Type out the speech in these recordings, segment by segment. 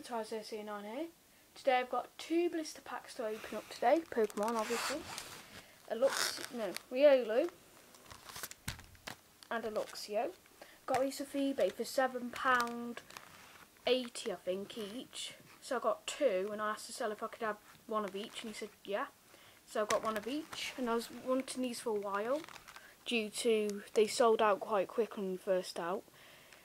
YouTube, it's Isaiah9 here. Today I've got two blister packs to open up today. Pokemon obviously. A Lux no, Riolu and a Luxio. Got these off eBay for £7.80 I think each. So I got two and I asked the seller if I could have one of each and he said yeah. So I got one of each and I was wanting these for a while due to they sold out quite quick when first out.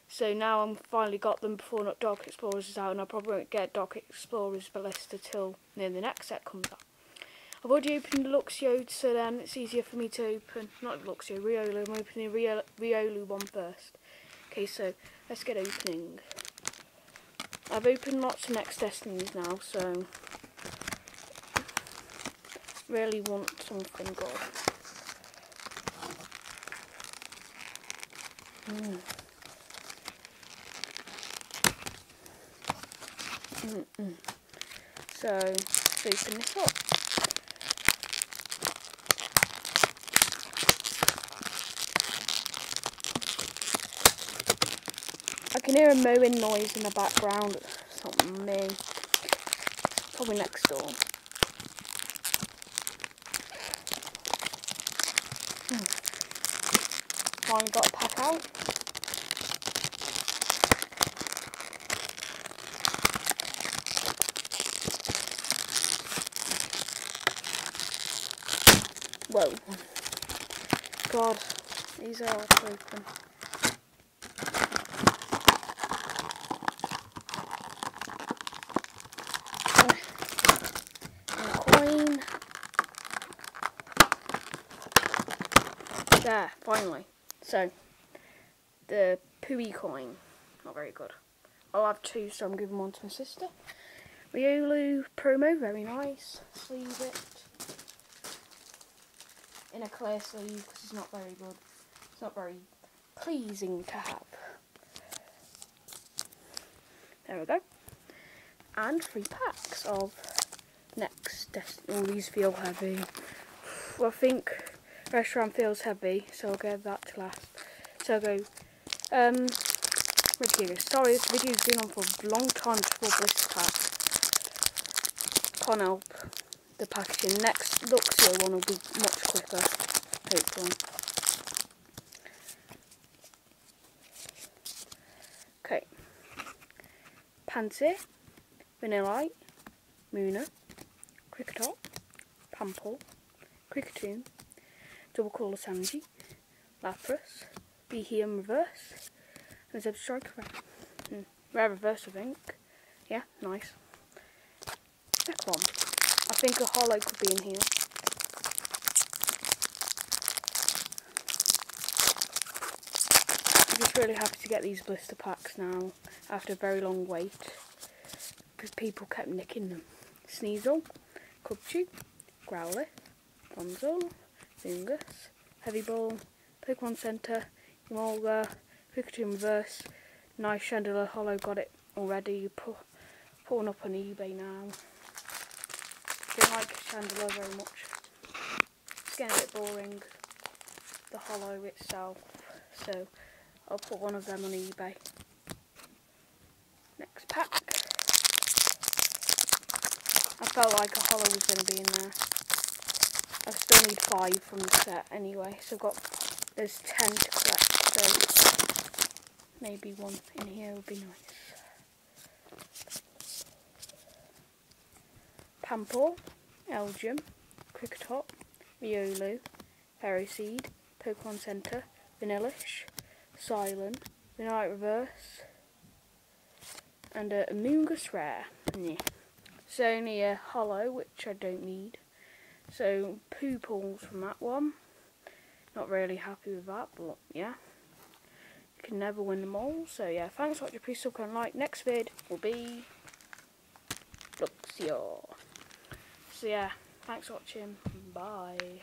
So now I'm finally got them before not Dark Explorers is out and I probably won't get Dark Explorers blister till near the next set comes out. I've already opened Luxio so then it's easier for me to open, not Luxio, Riolu, I'm opening the Riolu one first. Okay so let's get opening. I've opened lots of Next Destinies now so really want something good. Mm. So, open this up. I can hear a mowing noise in the background. It's not me. Probably next door. Hmm. Finally got a pack out. Whoa. God, these are open. coin. There, finally. So, the Pooey coin. Not very good. I'll have two, so I'm giving one to my sister. Riolu promo, very nice. Sleeve it in a clear sleeve because it's not very good. It's not very pleasing to have. There we go. And three packs of next Destiny. All these feel heavy. Well, I think restaurant feels heavy, so I'll get that to last. So I'll go. Um, Sorry, this video's been on for a long time before this pack. Can't help the packaging. Next Luxio one will be much quicker, hopefully. Okay. Pansy, Vanillite, Munna, Kricketot, Pample, Kricketune, Double Colorless Energy, Lapras, Beheeyem Reverse, and Zebstrika Rare. Hmm. Rare Reverse, I think. Yeah, nice. Next one. I think a holo could be in here. I'm just really happy to get these blister packs now after a very long wait because people kept nicking them. Sneasel, Cubchoo, Growlithe, Bronzor, Foongus, Heavy Ball, Pokemon Center, Emolga, Pikachu Reverse, nice Chandelure Holo got it already, put, putting up on eBay now don't like very much. It's getting a bit boring, the holo itself, so I'll put one of them on eBay. Next pack. I felt like a holo was going to be in there. I still need five from the set anyway, so I've got, there's ten to collect, so maybe one in here would be nice. Pample, Elgyem, Kricketot, Riolu, Ferroseed, Pokemon Center, Vanillish, Silent, Night Reverse, and uh, a Amoonguss Rare. Yeah. It's only a holo, which I don't need. So, poo from that one. Not really happy with that, but yeah. You can never win them all. So yeah, thanks for watching. Please subscribe and like. Next vid will be Luxio. So yeah, thanks for watching. Bye.